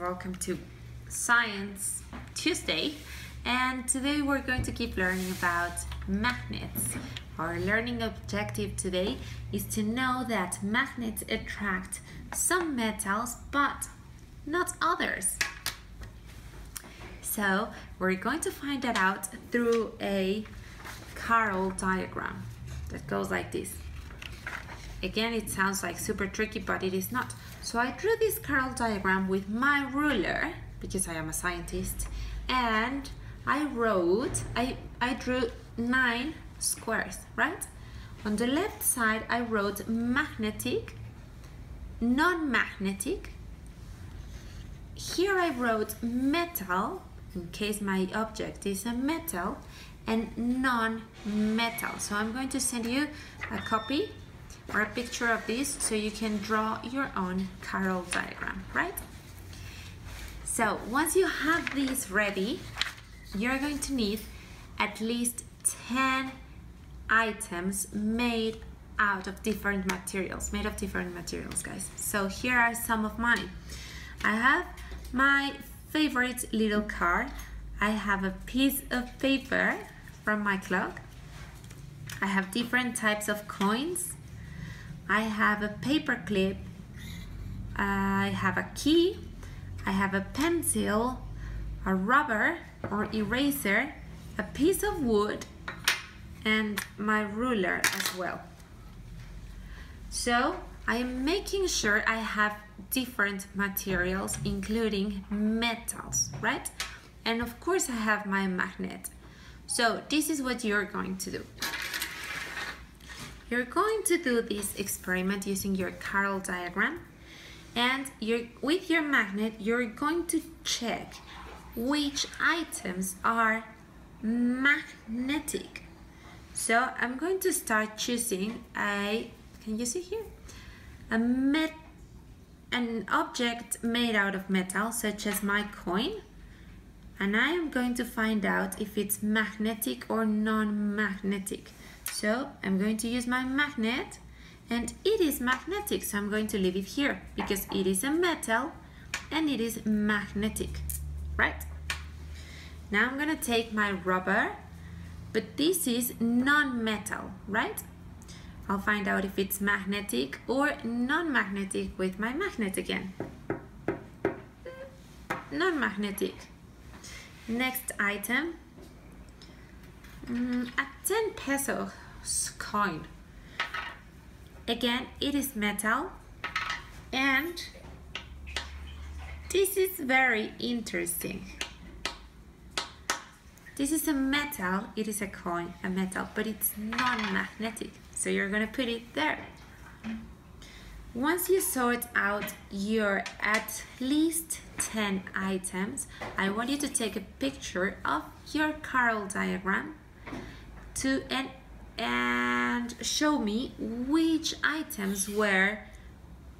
welcome to Science Tuesday and today we're going to keep learning about magnets. Our learning objective today is to know that magnets attract some metals but not others. So we're going to find that out through a Carroll diagram that goes like this. Again, it sounds like super tricky, but it is not. So I drew this Carroll diagram with my ruler, because I am a scientist, and I wrote, I, I drew nine squares, right? On the left side, I wrote magnetic, non-magnetic. Here I wrote metal, in case my object is a metal, and non-metal. So I'm going to send you a copy or a picture of this so you can draw your own Carroll diagram, right? So once you have these ready, you're going to need at least 10 items made out of different materials, made of different materials, guys. So here are some of mine. I have my favorite little car. I have a piece of paper from my clock. I have different types of coins. I have a paper clip. I have a key. I have a pencil, a rubber or eraser, a piece of wood, and my ruler as well. So I am making sure I have different materials, including metals, right? And of course I have my magnet. So this is what you're going to do. You're going to do this experiment using your Carroll diagram and with your magnet you're going to check which items are magnetic. So I'm going to start choosing a, can you see here? A met, an object made out of metal such as my coin and I am going to find out if it's magnetic or non-magnetic. So I'm going to use my magnet and it is magnetic so I'm going to leave it here because it is a metal and it is magnetic, right? Now I'm gonna take my rubber but this is non-metal, right? I'll find out if it's magnetic or non-magnetic with my magnet again. Non-magnetic. Next item, mm, 10 pesos coin. Again, it is metal and this is very interesting. This is a metal, it is a coin, a metal, but it's non-magnetic. So you're gonna put it there. Once you sort out your at least 10 items, I want you to take a picture of your Carroll diagram to and, and show me which items were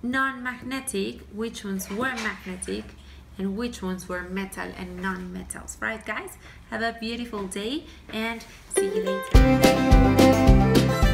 non-magnetic, which ones were magnetic, and which ones were metal and non-metals. Right guys? Have a beautiful day and see you later.